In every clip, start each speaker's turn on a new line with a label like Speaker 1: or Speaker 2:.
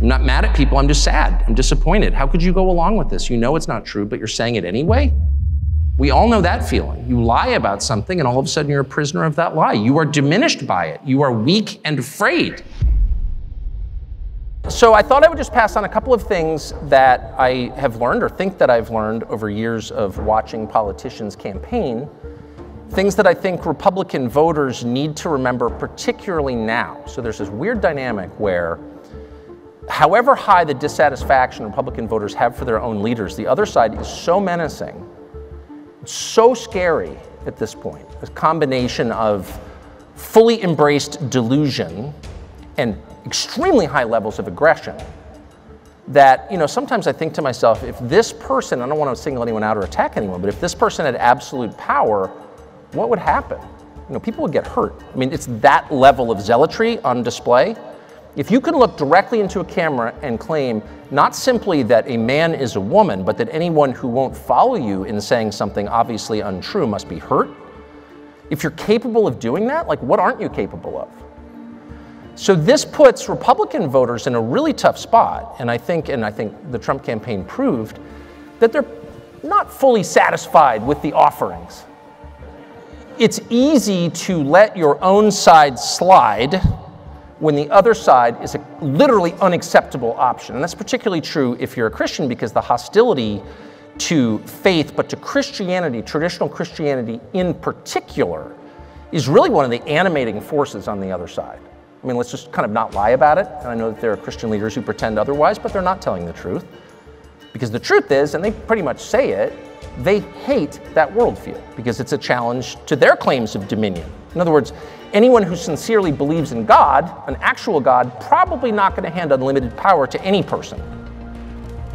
Speaker 1: I'm not mad at people, I'm just sad. I'm disappointed. How could you go along with this? You know it's not true, but you're saying it anyway? We all know that feeling. You lie about something, and all of a sudden you're a prisoner of that lie. You are diminished by it. You are weak and afraid. So I thought I would just pass on a couple of things that I have learned or think that I've learned over years of watching politicians campaign. Things that I think Republican voters need to remember, particularly now. So there's this weird dynamic where, however high the dissatisfaction Republican voters have for their own leaders, the other side is so menacing, so scary at this point. A combination of fully embraced delusion and extremely high levels of aggression that, you know, sometimes I think to myself, if this person, I don't want to single anyone out or attack anyone, but if this person had absolute power, what would happen? You know, people would get hurt. I mean, it's that level of zealotry on display. If you can look directly into a camera and claim not simply that a man is a woman, but that anyone who won't follow you in saying something obviously untrue must be hurt, if you're capable of doing that, like what aren't you capable of? So this puts Republican voters in a really tough spot, and I think, and I think the Trump campaign proved that they're not fully satisfied with the offerings. It's easy to let your own side slide when the other side is a literally unacceptable option. And that's particularly true if you're a Christian because the hostility to faith, but to Christianity, traditional Christianity in particular, is really one of the animating forces on the other side. I mean, let's just kind of not lie about it. And I know that there are Christian leaders who pretend otherwise, but they're not telling the truth. Because the truth is, and they pretty much say it, they hate that worldview because it's a challenge to their claims of dominion. In other words, anyone who sincerely believes in God, an actual God, probably not going to hand unlimited power to any person.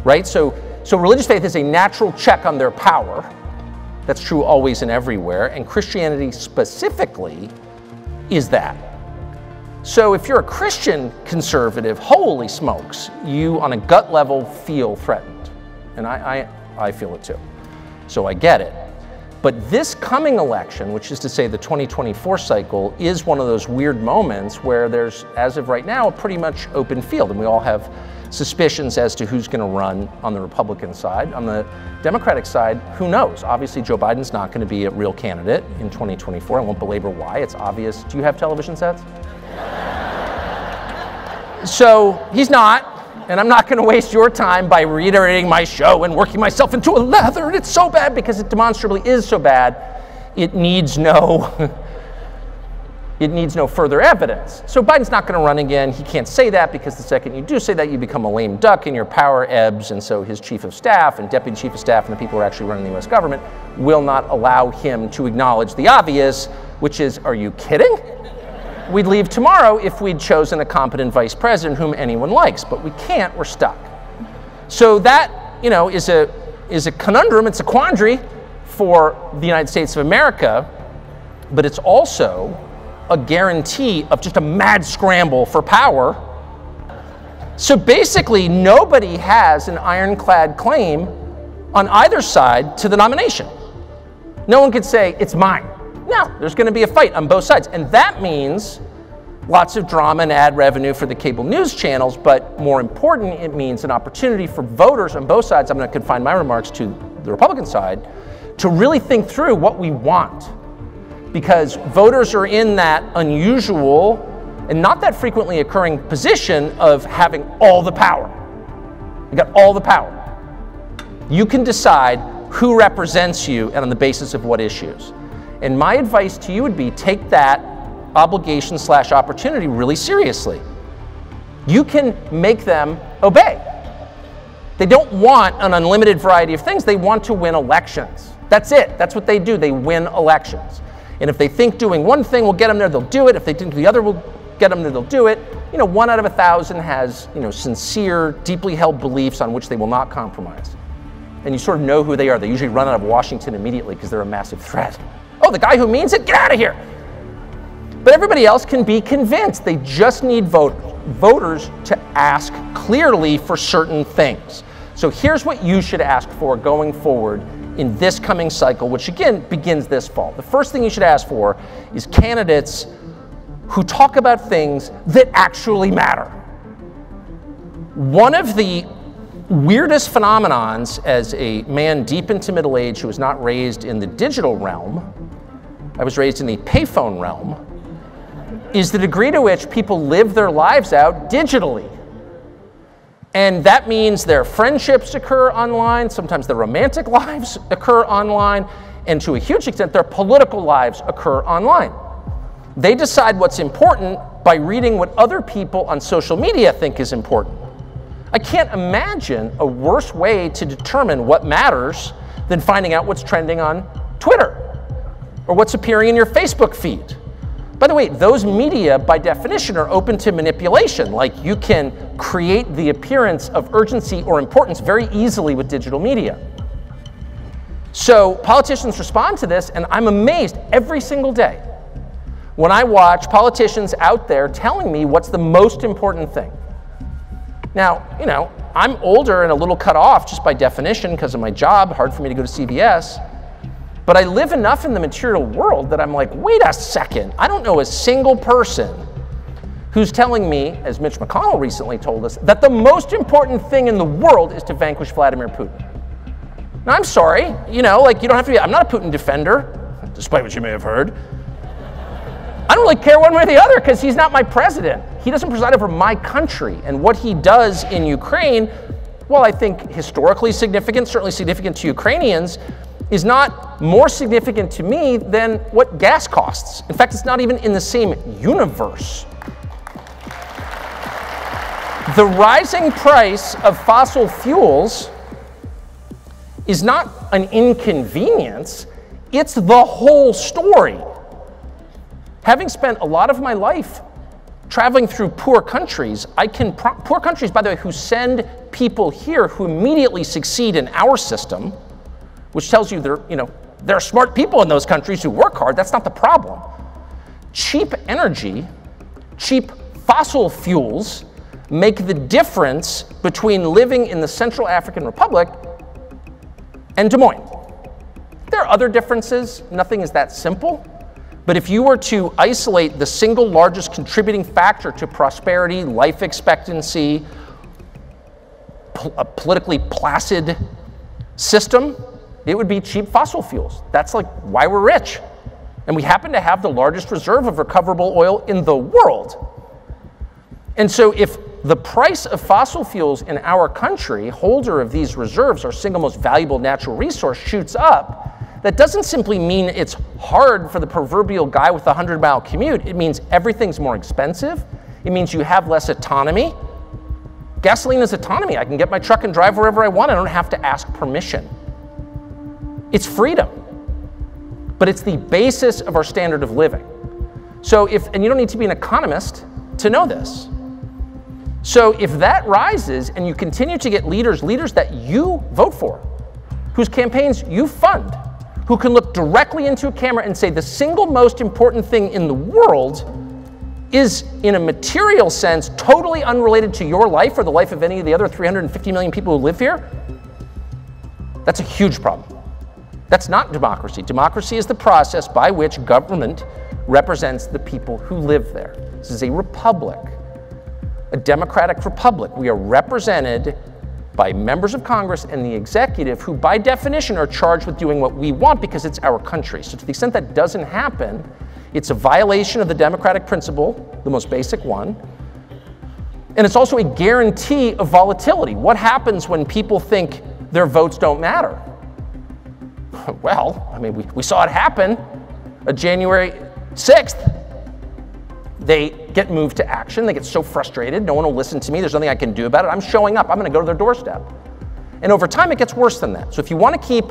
Speaker 1: Right? So, so religious faith is a natural check on their power. That's true always and everywhere. And Christianity specifically is that. So if you're a Christian conservative, holy smokes, you on a gut level feel threatened. And I, I, I feel it too. So I get it. But this coming election, which is to say the 2024 cycle, is one of those weird moments where there's, as of right now, a pretty much open field. And we all have suspicions as to who's going to run on the Republican side. On the Democratic side, who knows? Obviously, Joe Biden's not going to be a real candidate in 2024. I won't belabor why. It's obvious. Do you have television sets? So he's not, and I'm not going to waste your time by reiterating my show and working myself into a leather. And it's so bad because it demonstrably is so bad. It needs no. it needs no further evidence. So Biden's not going to run again. He can't say that because the second you do say that, you become a lame duck and your power ebbs. And so his chief of staff and deputy chief of staff and the people who are actually running the US government will not allow him to acknowledge the obvious, which is, are you kidding? We'd leave tomorrow if we'd chosen a competent vice president whom anyone likes, but we can't, we're stuck. So that, you know, is a, is a conundrum, it's a quandary for the United States of America, but it's also a guarantee of just a mad scramble for power. So basically, nobody has an ironclad claim on either side to the nomination. No one could say, it's mine. No, there's going to be a fight on both sides. And that means lots of drama and ad revenue for the cable news channels, but more important, it means an opportunity for voters on both sides. I'm going to confine my remarks to the Republican side to really think through what we want. Because voters are in that unusual and not that frequently occurring position of having all the power. You got all the power. You can decide who represents you and on the basis of what issues. And my advice to you would be take that obligation slash opportunity really seriously. You can make them obey. They don't want an unlimited variety of things, they want to win elections. That's it. That's what they do. They win elections. And if they think doing one thing will get them there, they'll do it. If they think the other will get them there, they'll do it. You know, one out of a thousand has, you know, sincere, deeply held beliefs on which they will not compromise. And you sort of know who they are. They usually run out of Washington immediately because they're a massive threat. Oh, the guy who means it, get out of here. But everybody else can be convinced. They just need vote, voters to ask clearly for certain things. So here's what you should ask for going forward in this coming cycle, which again begins this fall. The first thing you should ask for is candidates who talk about things that actually matter. One of the weirdest phenomenons as a man deep into middle age who was not raised in the digital realm, I was raised in the payphone realm, is the degree to which people live their lives out digitally. And that means their friendships occur online, sometimes their romantic lives occur online, and to a huge extent, their political lives occur online. They decide what's important by reading what other people on social media think is important. I can't imagine a worse way to determine what matters than finding out what's trending on Twitter or what's appearing in your Facebook feed. By the way, those media, by definition, are open to manipulation. Like you can create the appearance of urgency or importance very easily with digital media. So politicians respond to this, and I'm amazed every single day when I watch politicians out there telling me what's the most important thing. Now, you know, I'm older and a little cut off just by definition because of my job, hard for me to go to CVS. But I live enough in the material world that I'm like, wait a second, I don't know a single person who's telling me, as Mitch McConnell recently told us, that the most important thing in the world is to vanquish Vladimir Putin. Now, I'm sorry, you know, like you don't have to be, I'm not a Putin defender, despite what you may have heard. I don't really care one way or the other because he's not my president. He doesn't preside over my country. And what he does in Ukraine, well, I think historically significant, certainly significant to Ukrainians, is not more significant to me than what gas costs. In fact, it's not even in the same universe. The rising price of fossil fuels is not an inconvenience, it's the whole story. Having spent a lot of my life traveling through poor countries, I can, poor countries, by the way, who send people here who immediately succeed in our system, which tells you there, you know, there are smart people in those countries who work hard. That's not the problem. Cheap energy, cheap fossil fuels make the difference between living in the Central African Republic and Des Moines. There are other differences. Nothing is that simple. But if you were to isolate the single largest contributing factor to prosperity, life expectancy, a politically placid system, it would be cheap fossil fuels. That's like why we're rich. And we happen to have the largest reserve of recoverable oil in the world. And so if the price of fossil fuels in our country, holder of these reserves, our single most valuable natural resource, shoots up, that doesn't simply mean it's hard for the proverbial guy with a 100 mile commute. It means everything's more expensive. It means you have less autonomy. Gasoline is autonomy. I can get my truck and drive wherever I want. I don't have to ask permission. It's freedom. But it's the basis of our standard of living. So if, and you don't need to be an economist to know this. So if that rises and you continue to get leaders, leaders that you vote for, whose campaigns you fund, who can look directly into a camera and say the single most important thing in the world is, in a material sense, totally unrelated to your life or the life of any of the other 350 million people who live here, that's a huge problem. That's not democracy. Democracy is the process by which government represents the people who live there. This is a republic, a democratic republic. We are represented by members of Congress and the executive, who by definition are charged with doing what we want because it's our country. So, to the extent that doesn't happen, it's a violation of the democratic principle, the most basic one. And it's also a guarantee of volatility. What happens when people think their votes don't matter? Well, I mean, we, we saw it happen. A January 6th, they get moved to action. They get so frustrated. No one will listen to me. There's nothing I can do about it. I'm showing up. I'm going to go to their doorstep. And over time, it gets worse than that. So if you want to keep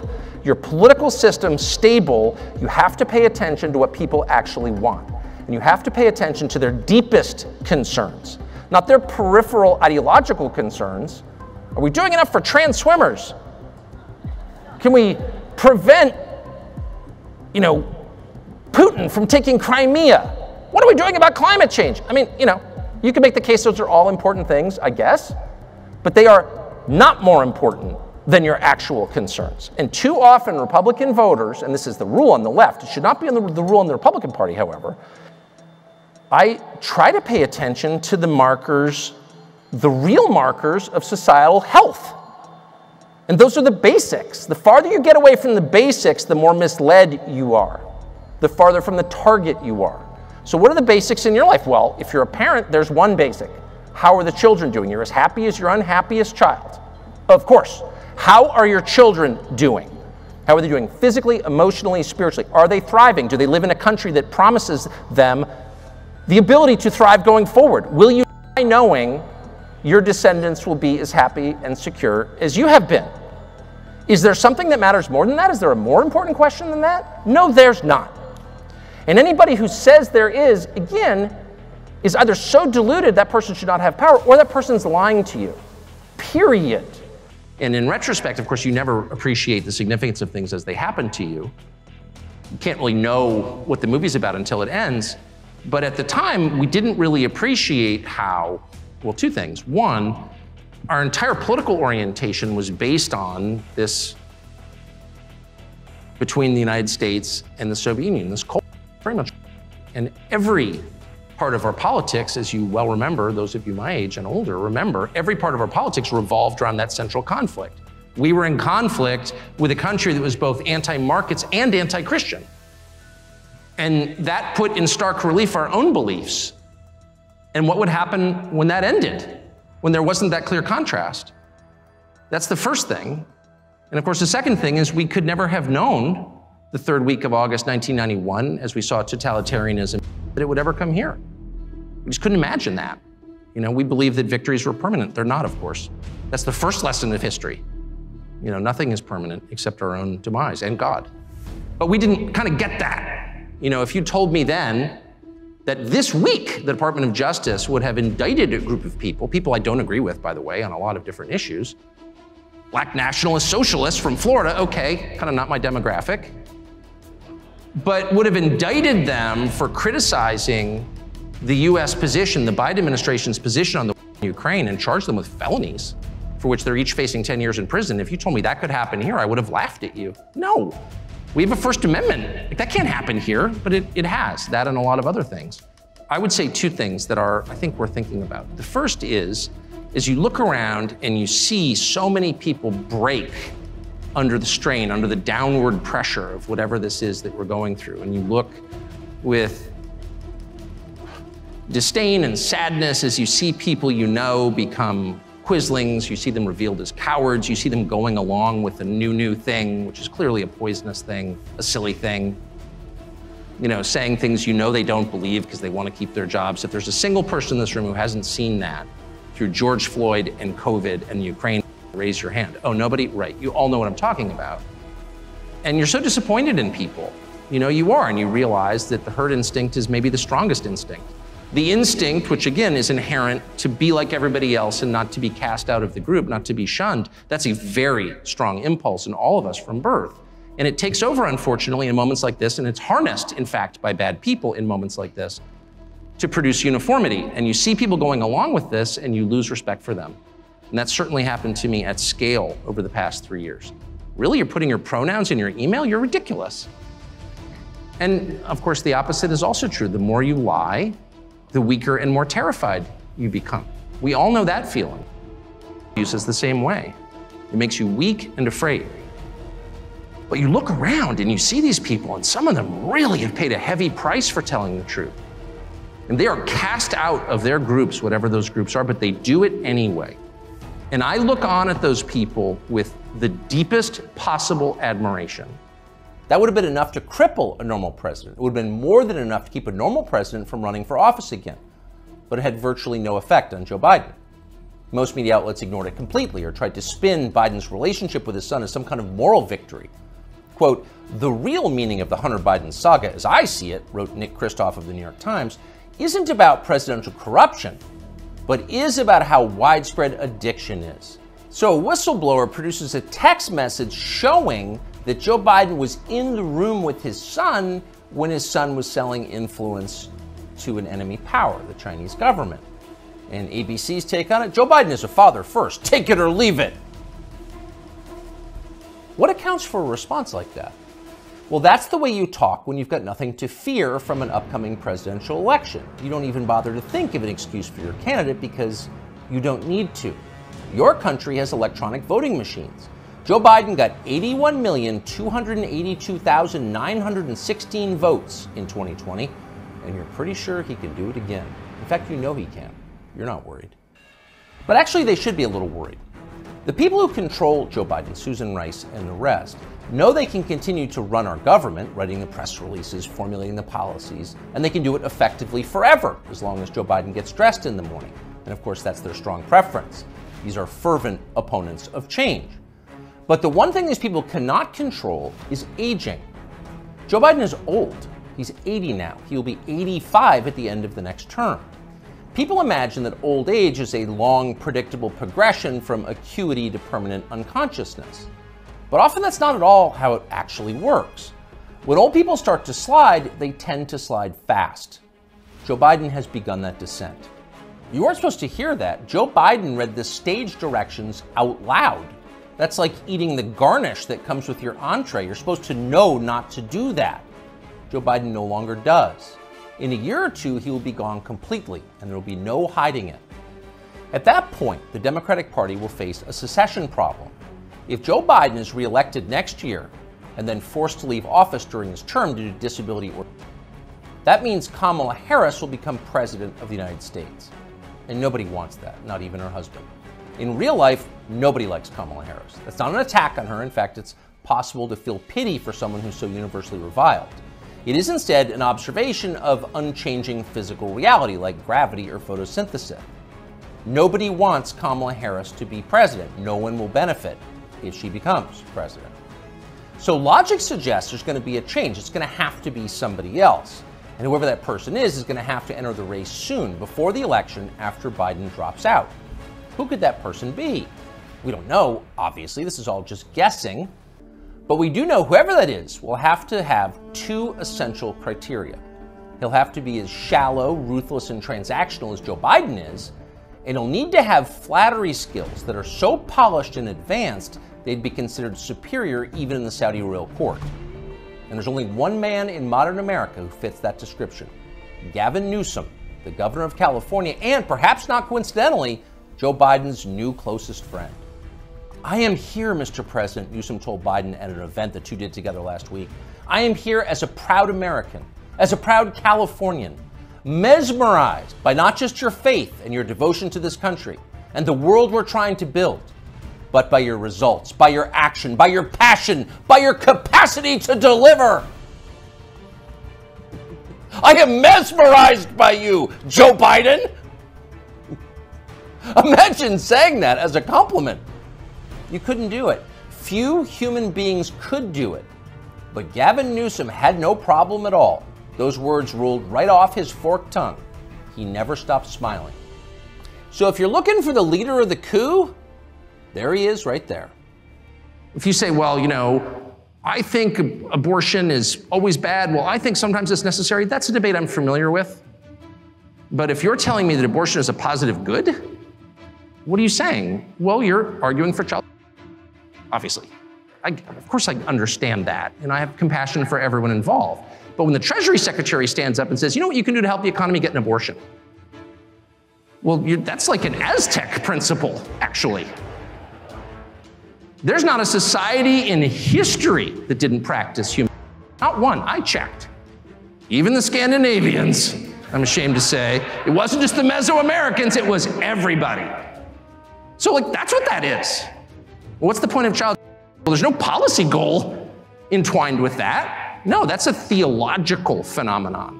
Speaker 1: your political system stable, you have to pay attention to what people actually want. And you have to pay attention to their deepest concerns, not their peripheral ideological concerns. Are we doing enough for trans swimmers? Can we prevent, you know, Putin from taking Crimea? What are we doing about climate change? I mean, you know, you can make the case those are all important things, I guess, but they are not more important than your actual concerns. And too often, Republican voters, and this is the rule on the left, it should not be on the, the rule in the Republican Party, however, I try to pay attention to the markers the real markers of societal health. And those are the basics. The farther you get away from the basics, the more misled you are, the farther from the target you are. So, what are the basics in your life? Well, if you're a parent, there's one basic. How are the children doing? You're as happy as your unhappiest child. Of course. How are your children doing? How are they doing physically, emotionally, spiritually? Are they thriving? Do they live in a country that promises them the ability to thrive going forward? Will you die knowing your descendants will be as happy and secure as you have been? Is there something that matters more than that? Is there a more important question than that? No, there's not. And anybody who says there is, again, is either so deluded that person should not have power or that person's lying to you. Period. And in retrospect, of course, you never appreciate the significance of things as they happen to you. You can't really know what the movie's about until it ends. But at the time, we didn't really appreciate how, well, two things. One, our entire political orientation was based on this between the United States and the Soviet Union, this cold, very much. And every part of our politics, as you well remember, those of you my age and older remember, every part of our politics revolved around that central conflict. We were in conflict with a country that was both anti markets and anti Christian. And that put in stark relief our own beliefs and what would happen when that ended, when there wasn't that clear contrast. That's the first thing. And of course, the second thing is we could never have known the third week of August 1991, as we saw totalitarianism, that it would ever come here. We just couldn't imagine that. You know, we believe that victories were permanent. They're not, of course. That's the first lesson of history. You know, nothing is permanent except our own demise and God. But we didn't kind of get that. You know, if you told me then that this week the Department of Justice would have indicted a group of people, people I don't agree with, by the way, on a lot of different issues, black nationalist socialists from Florida, okay, kind of not my demographic, but would have indicted them for criticizing the US position, the Biden administration's position on the Ukraine, and charged them with felonies for which they're each facing 10 years in prison. If you told me that could happen here, I would have laughed at you. No. We have a First Amendment. Like, that can't happen here, but it, it has, that and a lot of other things. I would say two things that are, I think, worth thinking about. The first is, is you look around and you see so many people break under the strain, under the downward pressure of whatever this is that we're going through. And you look with disdain and sadness as you see people you know become quislings, you see them revealed as cowards, you see them going along with a new, new thing, which is clearly a poisonous thing, a silly thing. You know, saying things you know they don't believe because they want to keep their jobs. If there's a single person in this room who hasn't seen that through George Floyd and COVID and Ukraine, Raise your hand. Oh, nobody? Right. You all know what I'm talking about. And you're so disappointed in people. You know, you are, and you realize that the herd instinct is maybe the strongest instinct. The instinct, which again is inherent to be like everybody else and not to be cast out of the group, not to be shunned, that's a very strong impulse in all of us from birth. And it takes over, unfortunately, in moments like this, and it's harnessed, in fact, by bad people in moments like this to produce uniformity. And you see people going along with this, and you lose respect for them. And that certainly happened to me at scale over the past three years. Really, you're putting your pronouns in your email? You're ridiculous. And of course, the opposite is also true. The more you lie, the weaker and more terrified you become. We all know that feeling. Use is the same way. It makes you weak and afraid. But you look around and you see these people, and some of them really have paid a heavy price for telling the truth. And they are cast out of their groups, whatever those groups are, but they do it anyway. And I look on at those people with the deepest possible admiration.
Speaker 2: That would have been enough to cripple a normal president. It would have been more than enough to keep a normal president from running for office again. But it had virtually no effect on Joe Biden. Most media outlets ignored it completely or tried to spin Biden's relationship with his son as some kind of moral victory. Quote, the real meaning of the Hunter Biden saga, as I see it, wrote Nick Kristof of the New York Times, isn't about presidential corruption but is about how widespread addiction is. So a whistleblower produces a text message showing that Joe Biden was in the room with his son when his son was selling influence to an enemy power, the Chinese government. And ABC's take on it Joe Biden is a father first. Take it or leave it. What accounts for a response like that? Well, that's the way you talk when you've got nothing to fear from an upcoming presidential election. You don't even bother to think of an excuse for your candidate because You don't need to. Your country has electronic voting machines. Joe Biden got 81,282,916 votes in 2020, and you're pretty sure he can do it again. In fact, you know he can. You're not worried. But actually, they should be a little worried. The people who control Joe Biden, Susan Rice, and the rest know they can continue to run our government, writing the press releases, formulating the policies, and they can do it effectively forever, as long as Joe Biden gets dressed in the morning. And of course, that's their strong preference. These are fervent opponents of change. But the one thing these people cannot control is aging. Joe Biden is old. He's 80 now. He will be 85 at the end of the next term. People imagine that old age is a long, predictable progression from acuity to permanent unconsciousness. But often that's not at all how it actually works. When old people start to slide, they tend to slide fast. Joe Biden has begun that descent. You weren't supposed to hear that. Joe Biden read the stage directions out loud. That's like eating the garnish that comes with your entree. You're supposed to know not to do that. Joe Biden no longer does. In a year or two, he will be gone completely, and there will be no hiding it. At that point, the Democratic Party will face a secession problem. If Joe Biden is reelected next year and then forced to leave office during his term due to disability or that means Kamala Harris will become president of the United States. And nobody wants that, not even her husband. In real life, nobody likes Kamala Harris. That's not an attack on her. In fact, it's possible to feel pity for someone who's so universally reviled. It is instead an observation of unchanging physical reality like gravity or photosynthesis. Nobody wants Kamala Harris to be president. No one will benefit if she becomes president. So logic suggests there's going to be a change. It's going to have to be somebody else. And whoever that person is is going to have to enter the race soon, before the election, after Biden drops out. Who could that person be? We don't know, obviously. This is all just guessing. But we do know whoever that is will have to have two essential criteria. He'll have to be as shallow, ruthless, and transactional as Joe Biden is, and he'll need to have flattery skills that are so polished and advanced they'd be considered superior even in the Saudi royal court. And there's only one man in modern America who fits that description Gavin Newsom, the governor of California, and perhaps not coincidentally, Joe Biden's new closest friend. I am here, Mr. President, Newsom told Biden at an event the two did together last week. I am here as a proud American, as a proud Californian, mesmerized by not just your faith and your devotion to this country and the world we're trying to build, but by your results, by your action, by your passion, by your capacity to deliver. I am mesmerized by you, Joe Biden. Imagine saying that as a compliment. You couldn't do it. Few human beings could do it. But Gavin Newsom had no problem at all. Those words rolled right off his forked tongue. He never stopped smiling. So if you're looking for the leader of the coup, there he is right there.
Speaker 1: If you say, well, you know, I think abortion is always bad, well, I think sometimes it's necessary, that's a debate I'm familiar with. But if you're telling me that abortion is a positive good, what are you saying? Well, you're arguing for child obviously. I, of course, I understand that, and I have compassion for everyone involved. But when the Treasury Secretary stands up and says, you know what you can do to help the economy get an abortion? Well, that's like an Aztec principle, actually. There's not a society in history that didn't practice human. Not one, I checked. Even the Scandinavians, I'm ashamed to say. It wasn't just the Mesoamericans, it was everybody. So, like, that's what that is. What's the point of child? Well, there's no policy goal entwined with that. No, that's a theological phenomenon.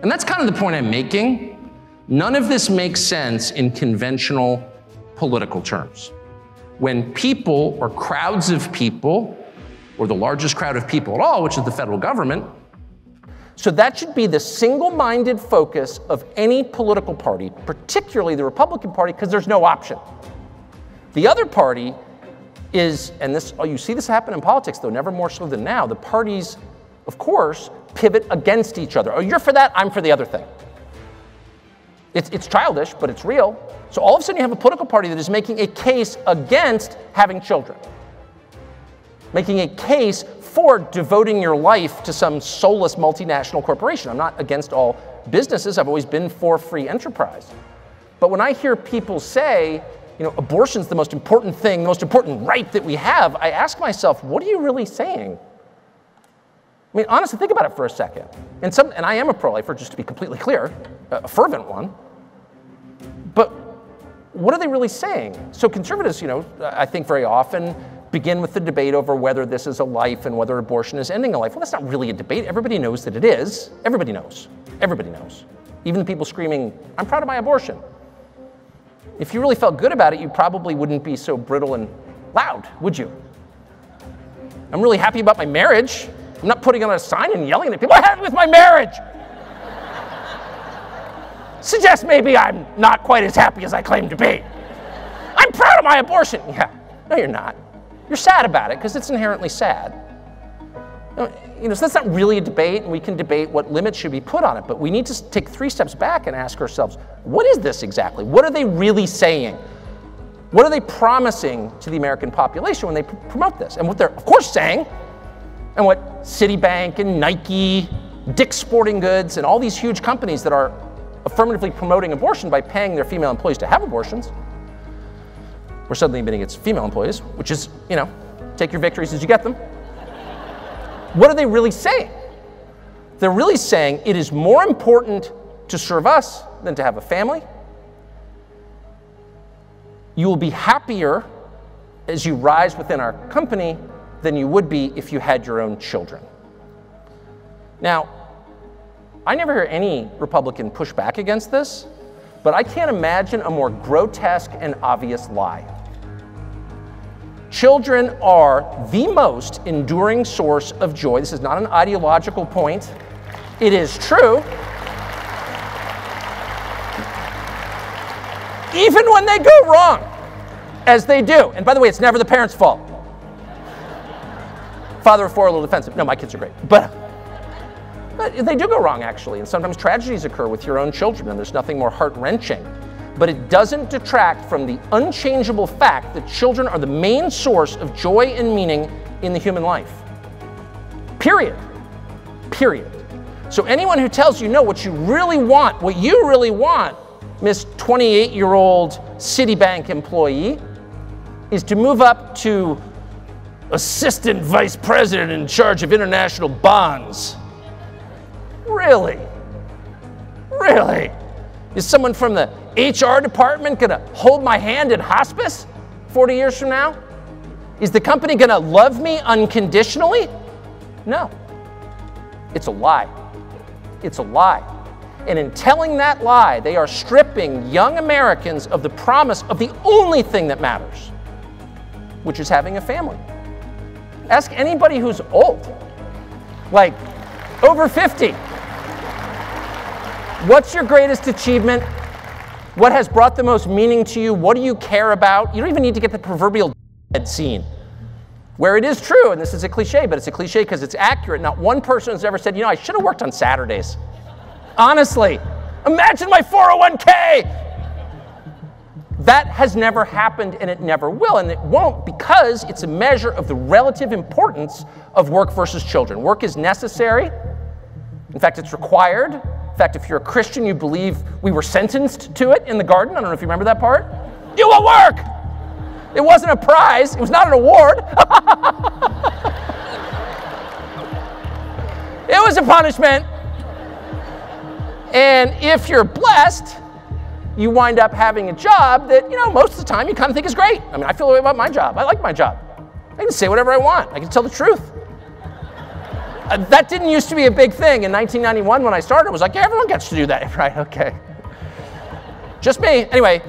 Speaker 1: And that's kind of the point I'm making. None of this makes sense in conventional political terms. When people or crowds of people, or the largest crowd of people at all, which is the federal government, so that should be the single minded focus of any political party, particularly the Republican Party, because there's no option. The other party is, and this, oh, you see this happen in politics though, never more so than now, the parties, of course, pivot against each other. Oh, you're for that, I'm for the other thing. It's, it's childish, but it's real. So all of a sudden you have a political party that is making a case against having children, making a case for devoting your life to some soulless multinational corporation. I'm not against all businesses, I've always been for free enterprise. But when I hear people say, you know, abortion's the most important thing, the most important right that we have, I ask myself, what are you really saying? I mean, honestly, think about it for a second. And, some, and I am a pro lifer, just to be completely clear, a fervent one. But what are they really saying? So, conservatives, you know, I think very often begin with the debate over whether this is a life and whether abortion is ending a life. Well, that's not really a debate. Everybody knows that it is. Everybody knows. Everybody knows. Even the people screaming, I'm proud of my abortion. If you really felt good about it, you probably wouldn't be so brittle and loud, would you? I'm really happy about my marriage. I'm not putting on a sign and yelling at people, I'm happy with my marriage. Suggests maybe I'm not quite as happy as I claim to be. I'm proud of my abortion. Yeah, no, you're not. You're sad about it because it's inherently sad. Uh, you know, so that's not really a debate, and we can debate what limits should be put on it, but we need to take three steps back and ask ourselves what is this exactly? What are they really saying? What are they promising to the American population when they pr- promote this? And what they're, of course, saying, and what Citibank and Nike, Dick's Sporting Goods, and all these huge companies that are affirmatively promoting abortion by paying their female employees to have abortions, we're suddenly admitting it's female employees, which is, you know, take your victories as you get them. What are they really saying? They're really saying it is more important to serve us than to have a family. You will be happier as you rise within our company than you would be if you had your own children. Now, I never hear any Republican push back against this, but I can't imagine a more grotesque and obvious lie. Children are the most enduring source of joy. This is not an ideological point, it is true. Even when they go wrong, as they do. And by the way, it's never the parents' fault. Father of four, a little defensive. No, my kids are great. But, but they do go wrong, actually. And sometimes tragedies occur with your own children, and there's nothing more heart wrenching but it doesn't detract from the unchangeable fact that children are the main source of joy and meaning in the human life. Period. Period. So, anyone who tells you, no, what you really want, what you really want, Miss 28 year old Citibank employee, is to move up to assistant vice president in charge of international bonds. Really? Really? Is someone from the HR department to hold my hand in hospice 40 years from now? Is the company to love me unconditionally? No. It's a lie. It's a lie. And in telling that lie, they are stripping young Americans of the promise of the only thing that matters, which is having a family. Ask anybody who's old, like over 50. What's your greatest achievement? What has brought the most meaning to you? What do you care about? You don't even need to get the proverbial dead scene. Where it is true, and this is a cliche, but it's a cliche because it's accurate. Not one person has ever said, you know, I should have worked on Saturdays. Honestly, imagine my 401k. That has never happened and it never will, and it won't because it's a measure of the relative importance of work versus children. Work is necessary, in fact, it's required fact, if you're a Christian, you believe we were sentenced to it in the garden. I don't know if you remember that part. You will work. It wasn't a prize, it was not an award. it was a punishment. And if you're blessed, you wind up having a job that, you know, most of the time you kind of think is great. I mean, I feel the way about my job. I like my job. I can say whatever I want, I can tell the truth. Uh, that didn't used to be a big thing. In 1991, when I started, it was like, yeah, everyone gets to do that. Right, okay. Just me. Anyway.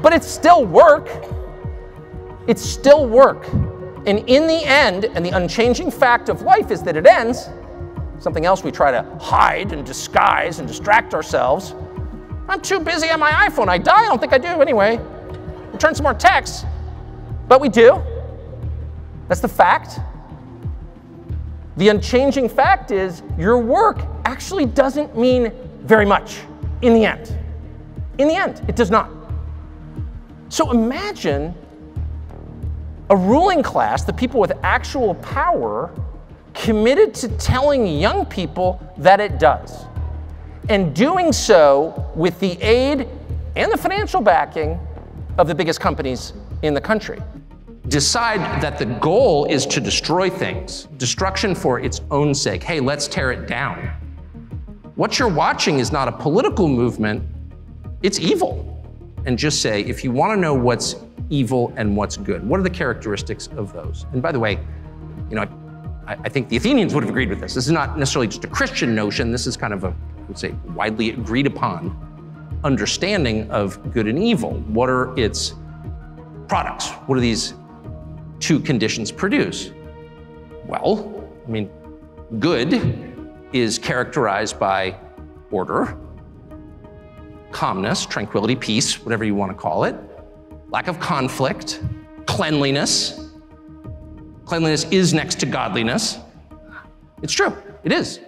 Speaker 1: But it's still work. It's still work. And in the end, and the unchanging fact of life is that it ends, something else we try to hide and disguise and distract ourselves. I'm too busy on my iPhone. I die. I don't think I do anyway. Return some more texts. But we do. That's the fact. The unchanging fact is your work actually doesn't mean very much in the end. In the end, it does not. So imagine a ruling class, the people with actual power, committed to telling young people that it does. and doing so with the aid and the financial backing of the biggest companies in the country. Decide that the goal is to destroy things, destruction for its own sake. Hey, let's tear it down. What you're watching is not a political movement, it's evil. And just say, if you want to know what's evil and what's good, what are the characteristics of those? And by the way, you know, I, I think the Athenians would have agreed with this. This is not necessarily just a Christian notion. This is kind of a, I would say, widely agreed upon understanding of good and evil. What are its products? What are these two conditions produce? Well, I mean, good is characterized by order, calmness, tranquility, peace, whatever you want to call it, lack of conflict, cleanliness. Cleanliness is next to godliness. It's true, it is.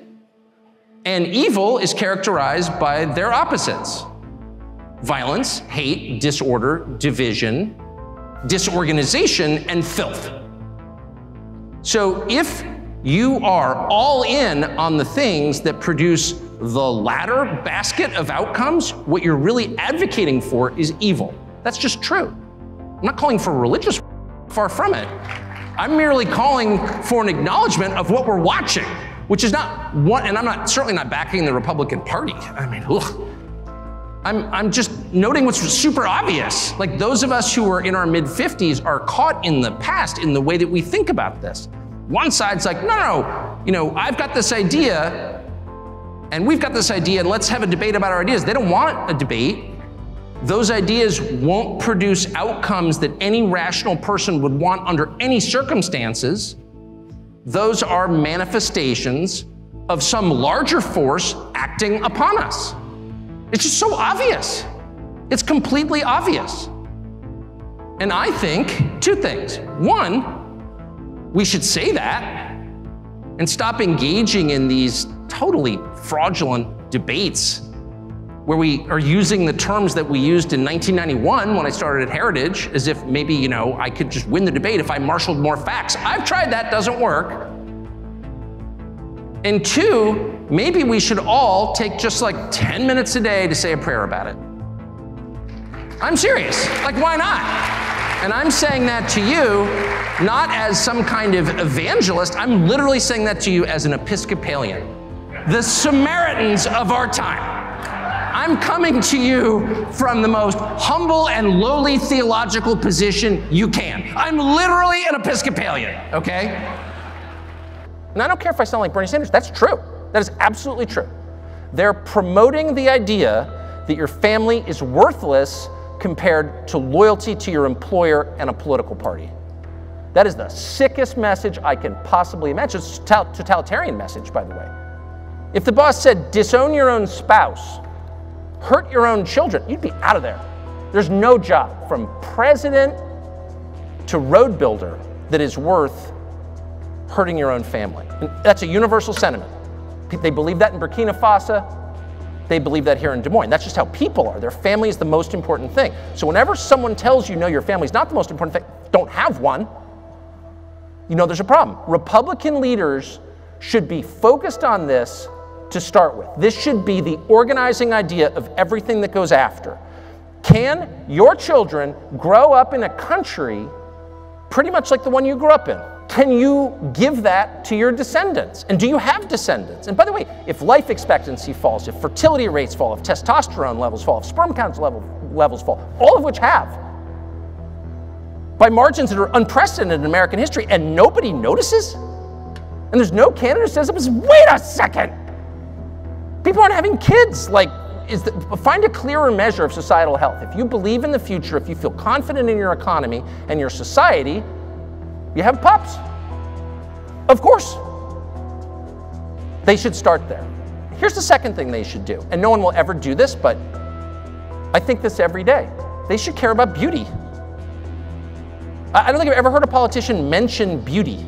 Speaker 1: And evil is characterized by their opposites violence, hate, disorder, division, disorganization, and filth. So if you are all in on the things that produce the latter basket of outcomes, what you're really advocating for is evil. That's just true. I'm not calling for religious, far from it. I'm merely calling for an acknowledgement of what we're watching, which is not and I'm not certainly not backing the Republican Party. I mean, ugh. I'm, I'm just noting what's super obvious. Like those of us who are in our mid 50s are caught in the past in the way that we think about this. One side's like, no, no, you know, I've got this idea and we've got this idea and let's have a debate about our ideas. They don't want a debate. Those ideas won't produce outcomes that any rational person would want under any circumstances. Those are manifestations of some larger force acting upon us. It's just so obvious. It's completely obvious. And I think two things. One, we should say that and stop engaging in these totally fraudulent debates where we are using the terms that we used in 1991 when I started at Heritage as if maybe, you know, I could just win the debate if I marshaled more facts. I've tried that, doesn't work. And two, maybe we should all take just like 10 minutes a day to say a prayer about it. I'm serious. Like, why not? And I'm saying that to you not as some kind of evangelist, I'm literally saying that to you as an Episcopalian, the Samaritans of our time. I'm coming to you from the most humble and lowly theological position you can. I'm literally an Episcopalian, okay? And I don't care if I sound like Bernie Sanders, that's true. That is absolutely true. They're promoting the idea that your family is worthless compared to loyalty to your employer and a political party. That is the sickest message I can possibly imagine. It's a totalitarian message, by the way. If the boss said, disown your own spouse, hurt your own children, you'd be out of there. There's no job from president to road builder that is worth hurting your own family. And that's a universal sentiment. They believe that in Burkina Faso. They believe that here in Des Moines. That's just how people are. Their family is the most important thing. So whenever someone tells you, no, your family is not the most important thing, don't have one, you know there's a problem. Republican leaders should be focused on this to start with. This should be the organizing idea of everything that goes after. Can your children grow up in a country pretty much like the one you grew up in? Can you give that to your descendants? And do you have descendants? And by the way, if life expectancy falls, if fertility rates fall, if testosterone levels fall, if sperm counts level, levels fall, all of which have, by margins that are unprecedented in American history, and nobody notices? And there's no candidate who says, wait a second. People aren't having kids. Like, is the, find a clearer measure of societal health. If you believe in the future, if you feel confident in your economy and your society, you have pups. Of course. They should start there. Here's the second thing they should do, and no one will ever do this, but I think this every day. They should care about beauty. I don't think I've ever heard a politician mention beauty.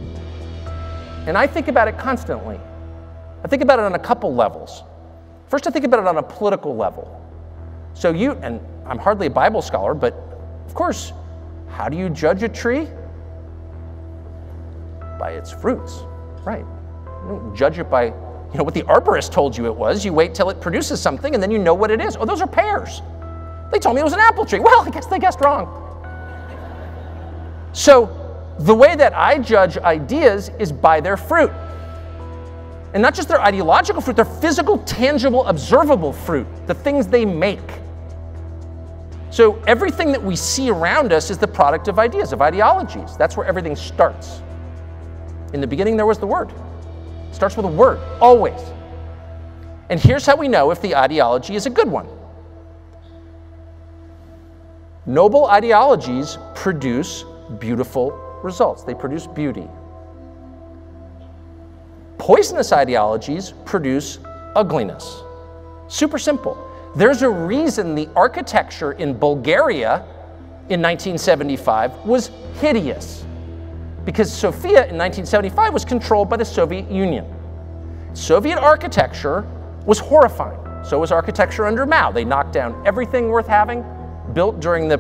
Speaker 1: And I think about it constantly. I think about it on a couple levels. First, I think about it on a political level. So, you, and I'm hardly a Bible scholar, but of course, how do you judge a tree? By its fruits, right? You don't judge it by you know what the arborist told you it was. You wait till it produces something and then you know what it is. Oh, those are pears. They told me it was an apple tree. Well, I guess they guessed wrong. So, the way that I judge ideas is by their fruit. And not just their ideological fruit, their physical, tangible, observable fruit, the things they make. So everything that we see around us is the product of ideas, of ideologies. That's where everything starts. In the beginning, there was the Word. It starts with a word, always. And here's how we know if the ideology is a good one noble ideologies produce beautiful results, they produce beauty. Poisonous ideologies produce ugliness. Super simple. There's a reason the architecture in Bulgaria in 1975 was hideous. Because Sofia in 1975 was controlled by the Soviet Union. Soviet architecture was horrifying. So was architecture under Mao. They knocked down everything worth having built during the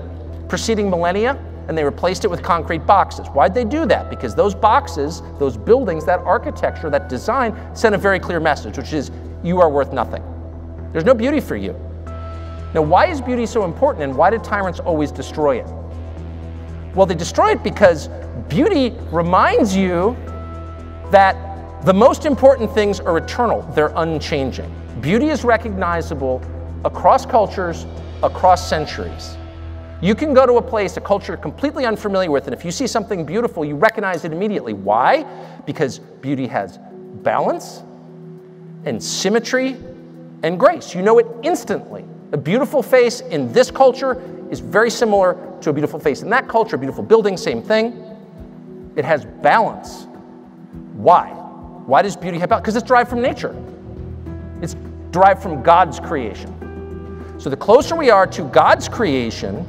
Speaker 1: preceding millennia and they replaced it with concrete boxes. Why'd they do that? Because those boxes, those buildings, that architecture, that design sent a very clear message, which is you are worth nothing. There's no beauty for you. Now, why is beauty so important and why did tyrants always destroy it? Well, they destroy it because beauty reminds you that the most important things are eternal, they're unchanging. Beauty is recognizable across cultures, across centuries. You can go to a place, a culture completely unfamiliar with, and if you see something beautiful, you recognize it immediately. Why? Because beauty has balance and symmetry and grace. You know it instantly. A beautiful face in this culture is very similar to a beautiful face in that culture, a beautiful building, same thing. It has balance. Why? Why does beauty have balance? Because it's derived from nature. It's derived from God's creation. So the closer we are to God's creation,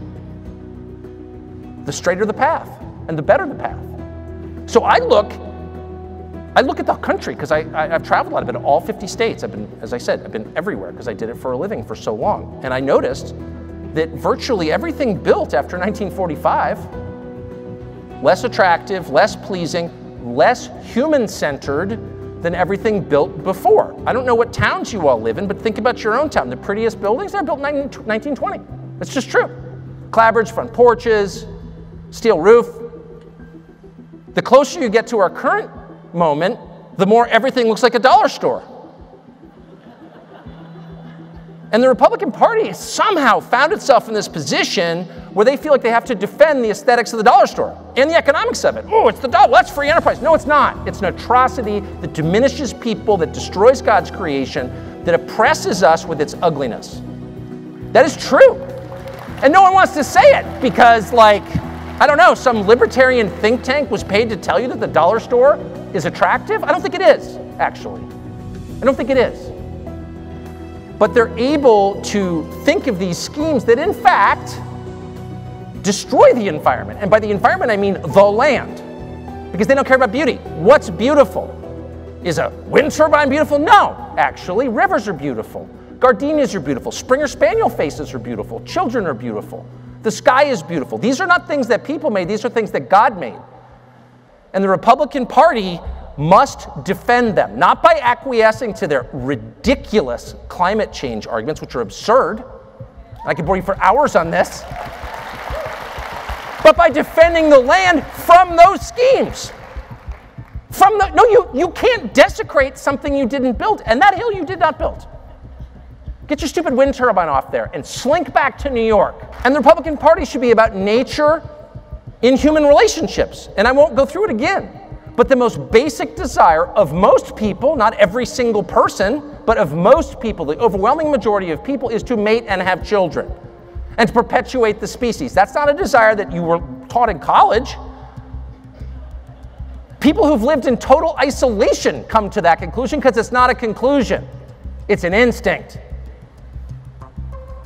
Speaker 1: the straighter the path and the better the path. So I look I look at the country because I, I, have traveled a lot. I've been to all 50 states. I've been, as I said, I've been everywhere because I did it for a living for so long. And I noticed that virtually everything built after 1945, less attractive, less pleasing, less human centered than everything built before. I don't know what towns you all live in, but think about your own town. The prettiest buildings, they're built in 1920. It's just true. Clapboards, front porches, steel roof. The closer you get to our current moment, the more everything looks like a dollar store. And the Republican Party somehow found itself in this position where they feel like they have to defend the aesthetics of the dollar store and the economics of it. Oh, it's the dollar, that's free enterprise. No, it's not. It's an atrocity that diminishes people, that destroys God's creation, that oppresses us with its ugliness. That is true. And no one wants to say it because, like, I don't know, some libertarian think tank was paid to tell you that the dollar store is attractive? I don't think it is, actually. I don't think it is. But they're able to think of these schemes that, in fact, destroy the environment. And by the environment, I mean the land, because they don't care about beauty. What's beautiful? Is a wind turbine beautiful? No, actually. Rivers are beautiful. Gardenias are beautiful. Springer Spaniel faces are beautiful. Children are beautiful. The sky is beautiful. These are not things that people made, these are things that God made. And the Republican Party must defend them, not by acquiescing to their ridiculous climate change arguments, which are absurd. I could bore you for hours on this. But by defending the land from those schemes. From the, no, you, you can't desecrate something you didn't build, and that hill you did not build. Get your stupid wind turbine off there and slink back to New York. And the Republican Party should be about nature in human relationships. And I won't go through it again. But the most basic desire of most people, not every single person, but of most people, the overwhelming majority of people, is to mate and have children and to perpetuate the species. That's not a desire that you were taught in college. People who've lived in total isolation come to that conclusion because it's not a conclusion, it's an instinct.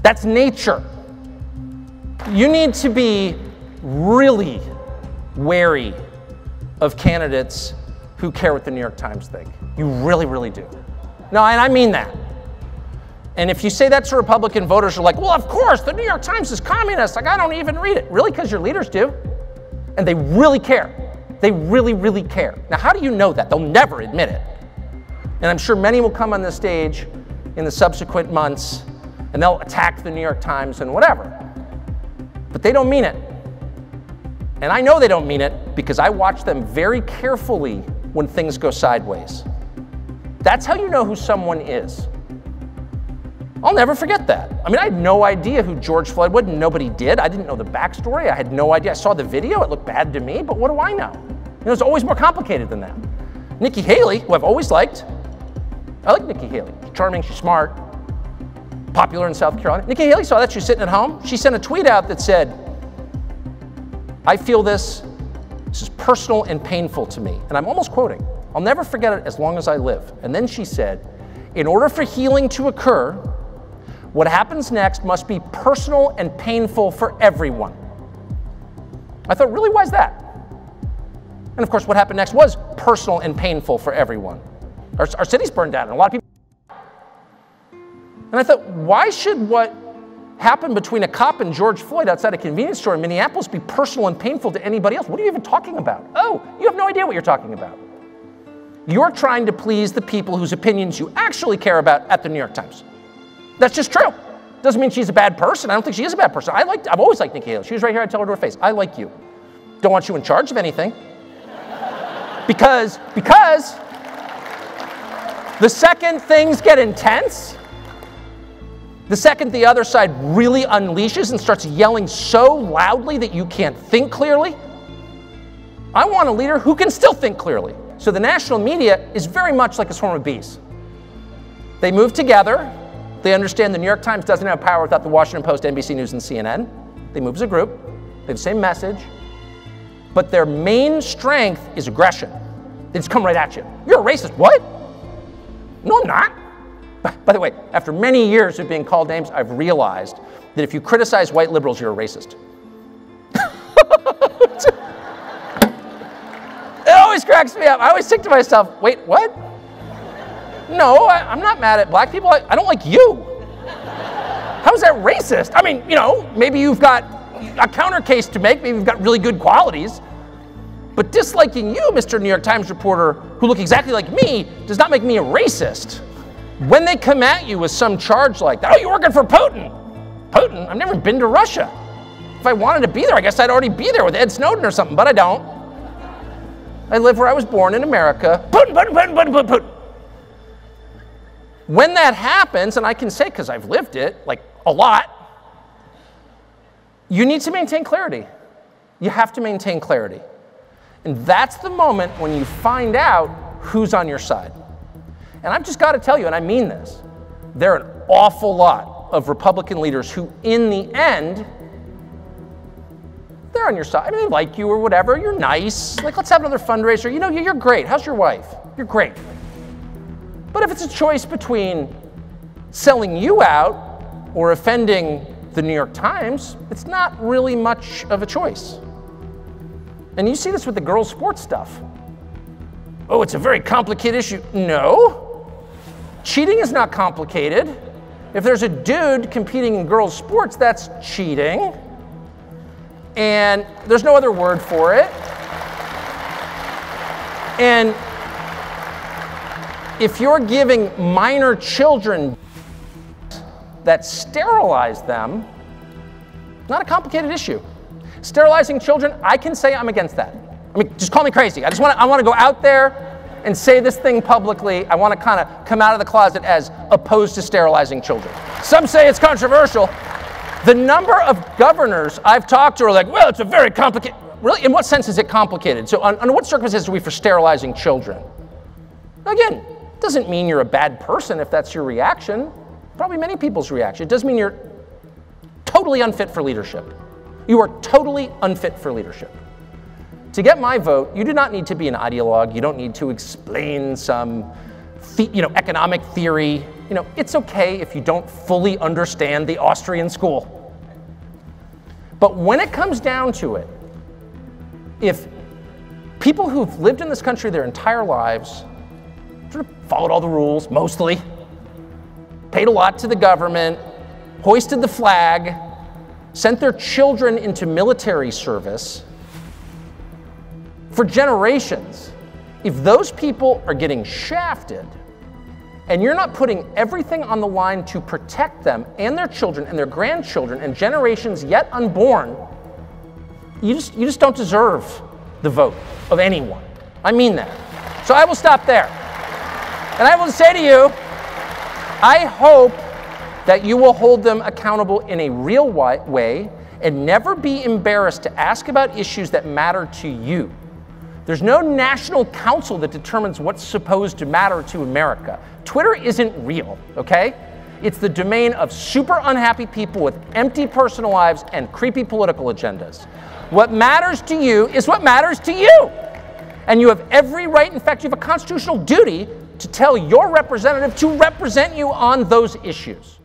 Speaker 1: That's nature. You need to be really wary of candidates who care what the New York Times think. You really, really do. No, and I mean that. And if you say that to Republican voters, are like, well, of course, the New York Times is communist. Like, I don't even read it. Really? Because your leaders do. And they really care. They really, really care. Now, how do you know that? They'll never admit it. And I'm sure many will come on the stage in the subsequent months and they'll attack the New York Times and whatever. But they don't mean it. And I know they don't mean it because I watch them very carefully when things go sideways. That's how you know who someone is. I'll never forget that. I mean, I had no idea who George Floyd was. Nobody did. I didn't know the backstory. I had no idea. I saw the video. It looked bad to me, but what do I know? You know, it's always more complicated than that. Nikki Haley, who I've always liked, I like Nikki Haley. She's charming, she's smart, popular in South Carolina. Nikki Haley saw that. She's sitting at home. She sent a tweet out that said, I feel this, this is personal and painful to me. And I'm almost quoting. I'll never forget it as long as I live. And then she said, in order for healing to occur, what happens next must be personal and painful for everyone. I thought, really, why is that? And of course, what happened next was personal and painful for everyone. Our, our city's burned down, and a lot of people. And I thought, why should what happened between a cop and George Floyd outside a convenience store in Minneapolis be personal and painful to anybody else? What are you even talking about? Oh, you have no idea what you're talking about. You're trying to please the people whose opinions you actually care about at the New York Times. That's just true. Doesn't mean she's a bad person. I don't think she is a bad person. I like, I've always liked Nikki Haley. She was right here. I tell her to her face, I like you. Don't want you in charge of anything. because, because the second things get intense, the second the other side really unleashes and starts yelling so loudly that you can't think clearly, I want a leader who can still think clearly. So the national media is very much like a swarm of bees. They move together, they understand the New York Times doesn't have power without the Washington Post, NBC News, and CNN. They move as a group, they have the same message, but their main strength is aggression. They just come right at you. You're a racist. What? No, I'm not. By the way, after many years of being called names, I've realized that if you criticize white liberals, you're a racist. it always cracks me up. I always think to myself, wait, what? No, I, am not mad at black people. I, I don't like you. How is that racist? I mean, you know, maybe you've got a counter case to make, maybe you've got really good qualities. But disliking you, Mr. New York Times reporter, who look exactly like me, does not make me a racist. When they come at you with some charge like that, oh, you're working for Putin. Putin? I've never been to Russia. If I wanted to be there, I guess I'd already be there with Ed Snowden or something, but I don't. I live where I was born in America. Putin, Putin, Putin, Putin, Putin. When that happens, and I can say because I've lived it, like a lot, you need to maintain clarity. You have to maintain clarity. And that's the moment when you find out who's on your side. And I've just got to tell you, and I mean this, there are an awful lot of Republican leaders who, in the end, they're on your side. I mean, they like you or whatever. You're nice. Like, let's have another fundraiser. You know, you're great. How's your wife? You're great. But if it's a choice between selling you out or offending the New York Times, it's not really much of a choice. And you see this with the girls' sports stuff. Oh, it's a very complicated issue. No. Cheating is not complicated. If there's a dude competing in girls' sports, that's cheating. And there's no other word for it. And if you're giving minor children that sterilize them, not a complicated issue. Sterilizing children, I can say I'm against that. I mean, just call me crazy. I just want to, I want to go out there and say this thing publicly. I want to kind of come out of the closet as opposed to sterilizing children. Some say it's controversial. The number of governors I've talked to are like, well, it's a very complicated. Really? In what sense is it complicated? So, under what circumstances are we for sterilizing children? Again, doesn't mean you're a bad person if that's your reaction. Probably many people's reaction. It does mean you're totally unfit for leadership. You are totally unfit for leadership. To get my vote, you do not need to be an ideologue. You don't need to explain some you know, economic theory. You know, it's okay if you don't fully understand the Austrian school. But when it comes down to it, if people who've lived in this country their entire lives sort of followed all the rules, mostly, paid a lot to the government, hoisted the flag, sent their children into military service for generations. If those people are getting shafted and you're not putting everything on the line to protect them and their children and their grandchildren and generations yet unborn, you just, you just don't deserve the vote of anyone. I mean that. So I will stop there. And I will say to you, I hope that you will hold them accountable in a real way and never be embarrassed to ask about issues that matter to you. There's no national council that determines what's supposed to matter to America. Twitter isn't real, okay? It's the domain of super unhappy people with empty personal lives and creepy political agendas. What matters to you is what matters to you. And you have every right, in fact, you have a constitutional duty to tell your representative to represent you on those issues.